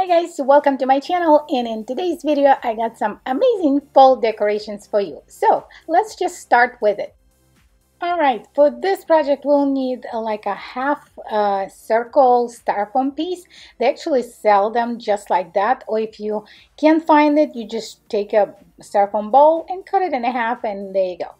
Hi guys, welcome to my channel and in today's video I got some amazing fall decorations for you. So let's just start with it. Alright, for this project we'll need uh, like a half uh, circle styrofoam piece. They actually sell them just like that or if you can't find it you just take a styrofoam bowl and cut it in half and there you go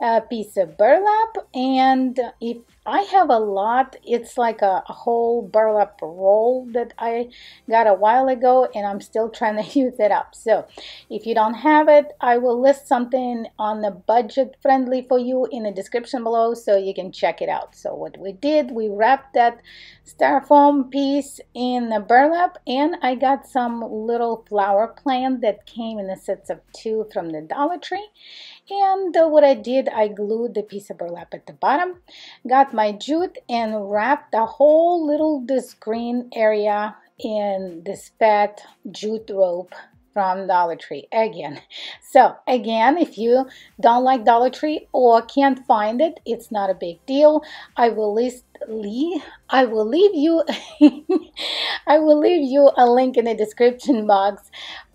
a piece of burlap and if I have a lot. It's like a, a, whole burlap roll that I got a while ago and I'm still trying to use it up. So if you don't have it I will list something on the budget friendly for you in the description below so you can check it out. So what we did we wrapped that styrofoam piece in the burlap and I got some little flower plant that came in a sets of two from the Dollar Tree. And uh, what I did I glued the piece of burlap at the bottom got my jute and wrapped the whole little this green area in this fat jute rope from Dollar Tree again. So again, if you don't like Dollar Tree or can't find it, it's not a big deal. I will list leave I will leave you I will leave you a link in the description box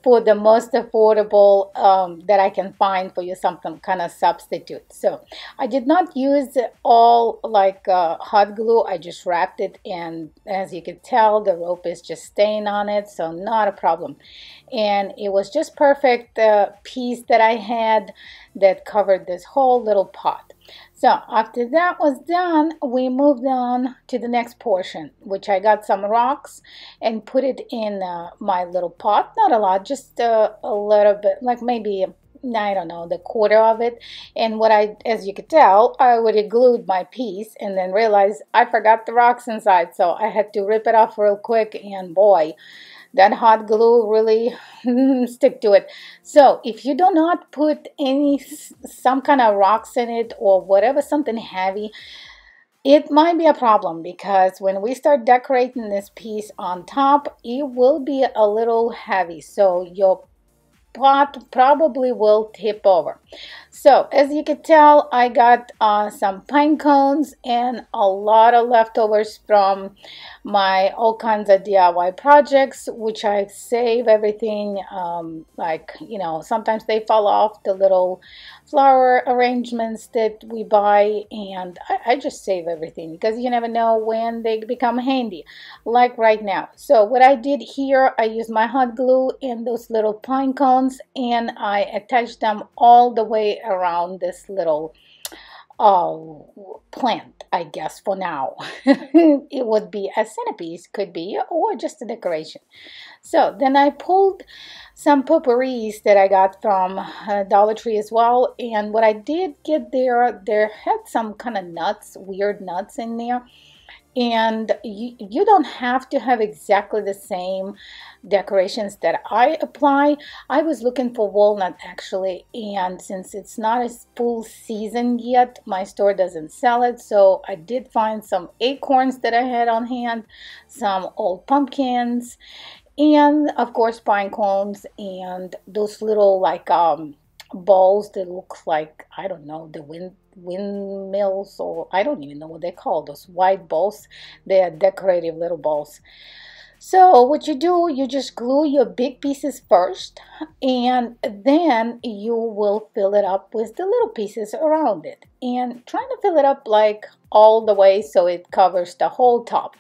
for the most affordable um, that I can find for you something kind of substitute. So I did not use all like uh, hot glue. I just wrapped it and as you can tell the rope is just staying on it so not a problem. And it was just perfect uh, piece that I had that covered this whole little pot. So after that was done, we moved on to the next portion, which I got some rocks and put it in uh, my little pot. Not a lot, just uh, a little bit, like maybe I don't know, the quarter of it. And what I, as you could tell, I already glued my piece and then realized I forgot the rocks inside. So I had to rip it off real quick and boy, that hot glue really stick to it. So if you do not put any, some kind of rocks in it or whatever, something heavy, it might be a problem because when we start decorating this piece on top, it will be a little heavy. So your pot probably will tip over. So as you can tell, I got uh, some pine cones and a lot of leftovers from my all kinds of DIY projects, which I save everything um, like, you know, sometimes they fall off the little flower arrangements that we buy and I, I just save everything because you never know when they become handy, like right now. So what I did here, I used my hot glue and those little pine cones and I attached them all the way around this little uh, plant, I guess, for now. it would be a centerpiece, could be, or just a decoration. So then I pulled some potpourris that I got from uh, Dollar Tree as well. And what I did get there, there had some kind of nuts, weird nuts in there and you, you don't have to have exactly the same decorations that I apply. I was looking for walnut actually and since it's not a full season yet my store doesn't sell it so I did find some acorns that I had on hand, some old pumpkins and of course pine cones and those little like um balls that look like I don't know the wind windmills or I don't even know what they call those white balls. They are decorative little balls. So what you do, you just glue your big pieces first and then you will fill it up with the little pieces around it and trying to fill it up like all the way so it covers the whole top.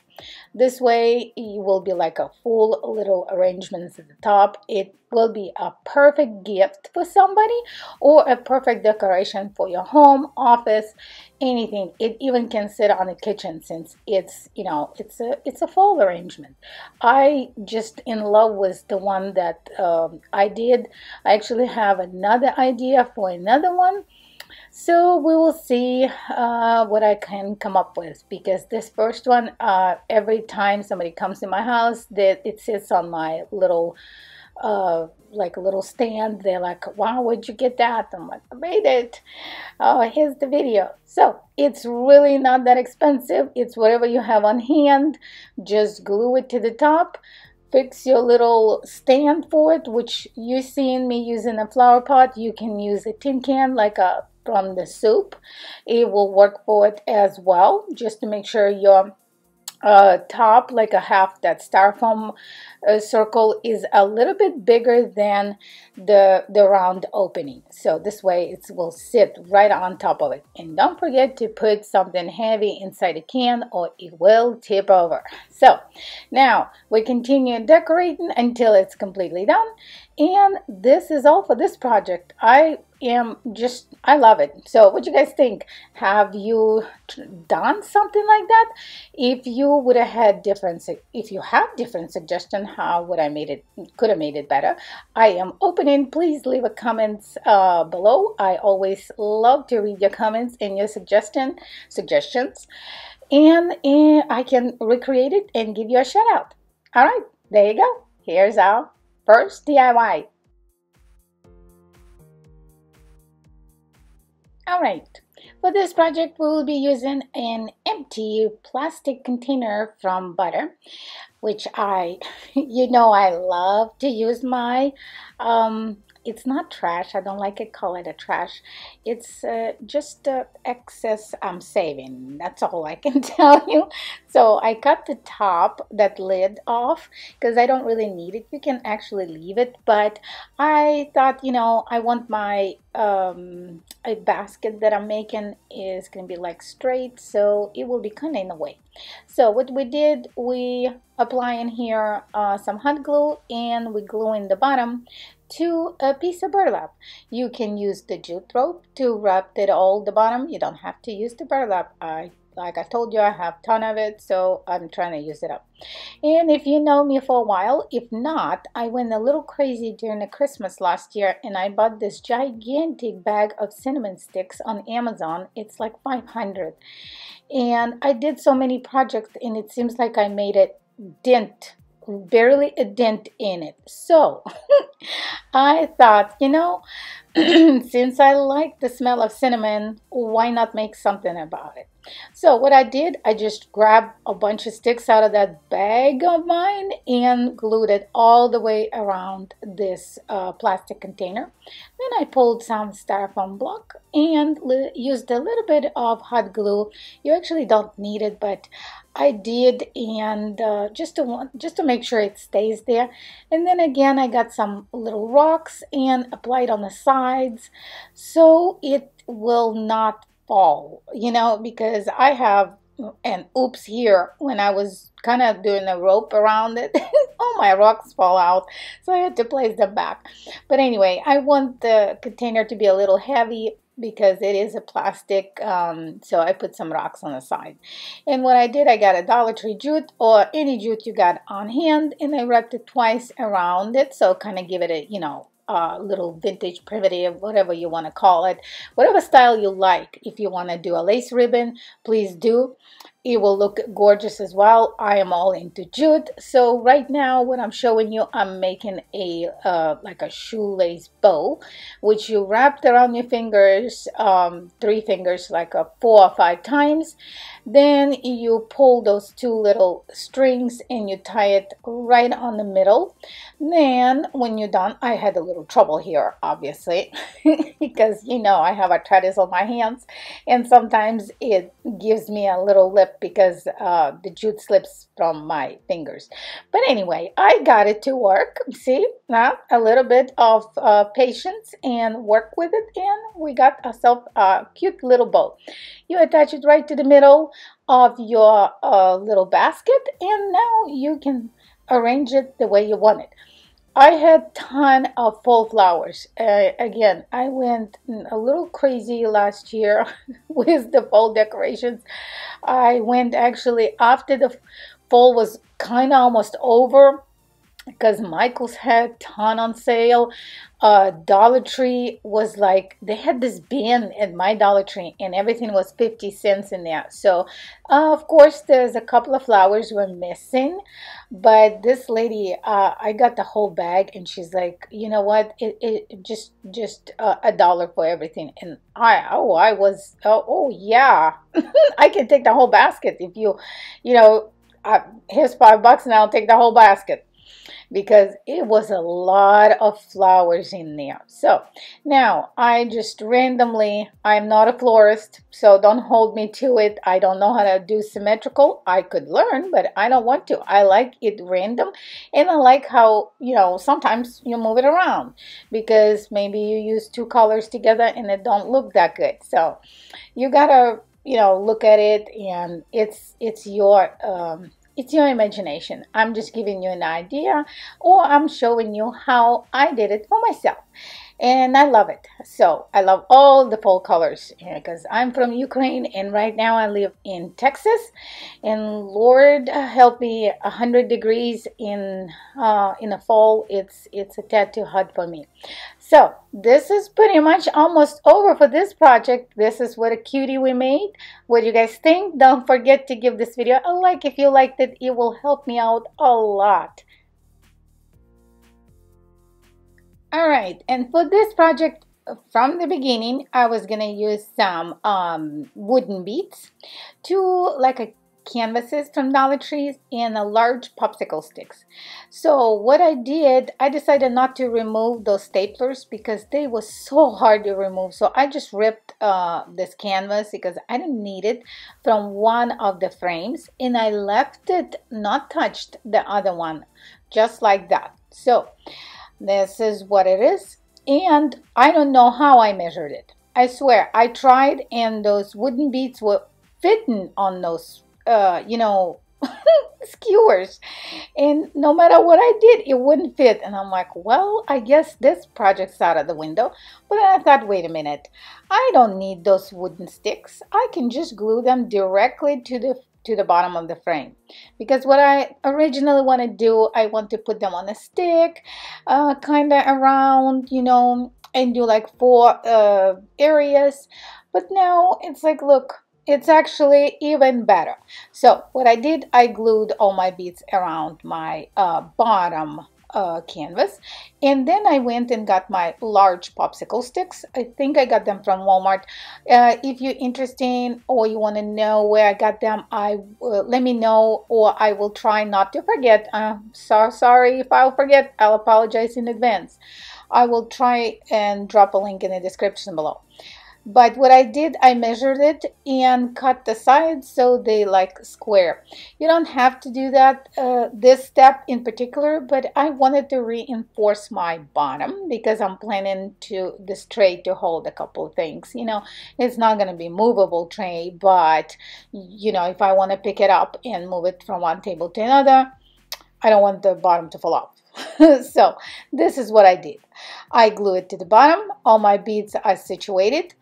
This way it will be like a full little arrangements at the top. It will be a perfect gift for somebody or a perfect decoration for your home, office, anything. It even can sit on the kitchen since it's, you know, it's a it's a full arrangement. I just in love with the one that um, I did. I actually have another idea for another one so we will see uh, what I can come up with because this first one, uh, every time somebody comes in my house, that it sits on my little, uh, like a little stand. They're like, wow, where'd you get that? I'm like, I made it. Oh, here's the video. So it's really not that expensive. It's whatever you have on hand. Just glue it to the top fix your little stand for it which you seen me using a flower pot you can use a tin can like a from the soup. It will work for it as well, just to make sure your uh, top, like a half that styrofoam uh, circle is a little bit bigger than the, the round opening. So this way it will sit right on top of it. And don't forget to put something heavy inside the can or it will tip over. So now we continue decorating until it's completely done. And this is all for this project. I am just I love it. So what you guys think? Have you done something like that? If you would have had different if you have different suggestion how would I made it could have made it better? I am opening. Please leave a comments uh, below. I always love to read your comments and your suggestion suggestions. And, and I can recreate it and give you a shout out. All right, there you go. Here's our first DIY. Alright, for this project we will be using an empty plastic container from Butter which I, you know I love to use my um, it's not trash. I don't like it call it a trash. It's uh, just uh, excess I'm saving. That's all I can tell you. So I cut the top, that lid off because I don't really need it. You can actually leave it. But I thought, you know, I want my um, a basket that I'm making is going to be like straight. So it will be kind of in the way. So what we did, we apply in here uh, some hot glue and we glue in the bottom to a piece of burlap. You can use the jute rope to wrap it all the bottom. You don't have to use the burlap. I like I told you, I have ton of it, so I'm trying to use it up. And if you know me for a while, if not, I went a little crazy during the Christmas last year and I bought this gigantic bag of cinnamon sticks on Amazon. It's like 500. And I did so many projects and it seems like I made it dent barely a dent in it. So I thought, you know, since I like the smell of cinnamon, why not make something about it? So what I did, I just grabbed a bunch of sticks out of that bag of mine and glued it all the way around this uh, plastic container. Then I pulled some styrofoam block and used a little bit of hot glue. You actually don't need it, but I did and uh, just to want, just to make sure it stays there. And then again, I got some little rocks and applied on the sides so it will not fall, you know, because I have an oops here when I was kind of doing a rope around it. all my rocks fall out, so I had to place them back. But anyway, I want the container to be a little heavy because it is a plastic um, so I put some rocks on the side and what I did I got a Dollar Tree jute or any jute you got on hand and I wrapped it twice around it so kind of give it a you know uh, little vintage primitive, whatever you want to call it, whatever style you like. If you want to do a lace ribbon, please do. It will look gorgeous as well. I am all into jute. So right now what I'm showing you, I'm making a uh, like a shoelace bow, which you wrap around your fingers, um, three fingers, like a four or five times. Then you pull those two little strings and you tie it right on the middle. Then when you're done, I had a little trouble here, obviously, because you know I have arthritis on my hands and sometimes it gives me a little lip because uh, the jute slips from my fingers. But anyway, I got it to work. See, now a little bit of uh, patience and work with it and we got ourselves a cute little bow. You attach it right to the middle of your uh, little basket and now you can arrange it the way you want it. I had ton of fall flowers. Uh, again, I went a little crazy last year with the fall decorations. I went actually after the fall was kind of almost over because Michael's had ton on sale. Uh, Dollar Tree was like, they had this bin at my Dollar Tree and everything was 50 cents in there. So, uh, of course, there's a couple of flowers were missing. But this lady, uh, I got the whole bag and she's like, you know what, it, it just just uh, a dollar for everything. And I, oh, I was, oh, oh yeah, I can take the whole basket if you, you know, uh, here's five bucks and I'll take the whole basket. Because it was a lot of flowers in there. So now I just randomly, I'm not a florist, so don't hold me to it. I don't know how to do symmetrical. I could learn, but I don't want to. I like it random and I like how, you know, sometimes you move it around because maybe you use two colors together and it don't look that good. So you gotta you know look at it and it's it's your um, it's your imagination. I'm just giving you an idea or i'm showing you how i did it for myself and I love it. So I love all the fall colors because I'm from Ukraine and right now I live in Texas. And Lord help me, 100 degrees in uh, in the fall. It's it's a tad too hot for me. So this is pretty much almost over for this project. This is what a cutie we made. What do you guys think? Don't forget to give this video a like if you liked it. It will help me out a lot. All right, and for this project, from the beginning, I was gonna use some um, wooden beads, two like a canvases from Dollar Trees and a large popsicle sticks. So what I did, I decided not to remove those staplers because they were so hard to remove. So I just ripped uh, this canvas because I didn't need it from one of the frames and I left it not touched the other one just like that. So this is what it is. And I don't know how I measured it. I swear, I tried and those wooden beads were fitting on those, uh, you know, skewers. And no matter what I did, it wouldn't fit. And I'm like, well, I guess this project's out of the window. But then I thought, wait a minute. I don't need those wooden sticks. I can just glue them directly to the to the bottom of the frame because what I originally want to do I want to put them on a stick uh, kind of around you know and do like four uh, areas but now it's like look it's actually even better so what I did I glued all my beads around my uh, bottom uh, canvas. And then I went and got my large popsicle sticks. I think I got them from Walmart. Uh, if you're interested or you want to know where I got them, I uh, let me know or I will try not to forget. I'm so sorry if I'll forget. I'll apologize in advance. I will try and drop a link in the description below but what I did I measured it and cut the sides so they like square. You don't have to do that uh, this step in particular but I wanted to reinforce my bottom because I'm planning to this tray to hold a couple things. You know it's not going to be movable tray but you know if I want to pick it up and move it from one table to another I don't want the bottom to fall off so this is what I did. I glue it to the bottom. All my beads are situated.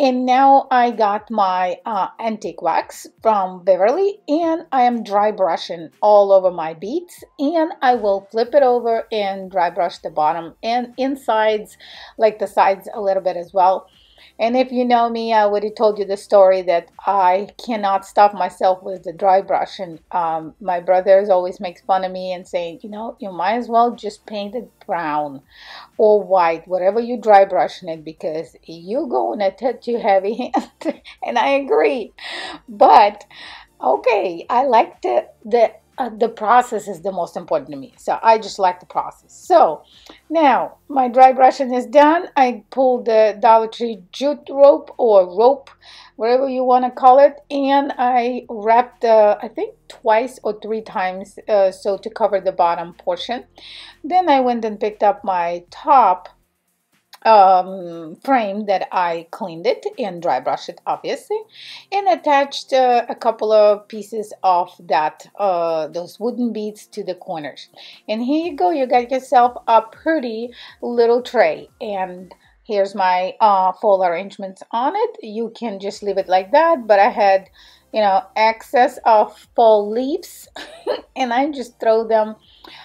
And now I got my uh, antique wax from Waverly and I am dry brushing all over my beads and I will flip it over and dry brush the bottom and insides like the sides a little bit as well and if you know me, I would have told you the story that I cannot stop myself with the dry brush. And um, my brothers always makes fun of me and saying, you know, you might as well just paint it brown or white, whatever you dry brushing it, because you're going to touch your heavy hand. and I agree. But okay, I like the the uh, the process is the most important to me. So I just like the process. So now my dry brushing is done. I pulled the Dollar Tree jute rope or rope, whatever you want to call it. And I wrapped, uh, I think twice or three times uh, so to cover the bottom portion. Then I went and picked up my top um, frame that I cleaned it and dry brushed it obviously and attached uh, a couple of pieces of that uh, those wooden beads to the corners. And here you go you got yourself a pretty little tray. And here's my uh, fall arrangements on it. You can just leave it like that but I had you know excess of fall leaves and I just throw them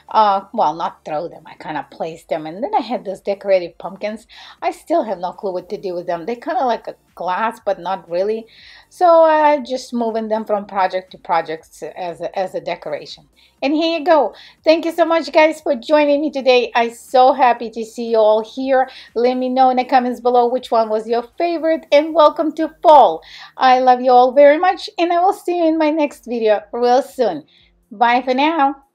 uh, well, not throw them. I kind of placed them. And then I had those decorative pumpkins. I still have no clue what to do with them. They're kind of like a glass, but not really. So I just moving them from project to project as a, as a decoration. And here you go. Thank you so much, guys, for joining me today. I'm so happy to see you all here. Let me know in the comments below which one was your favorite. And welcome to fall. I love you all very much. And I will see you in my next video real soon. Bye for now.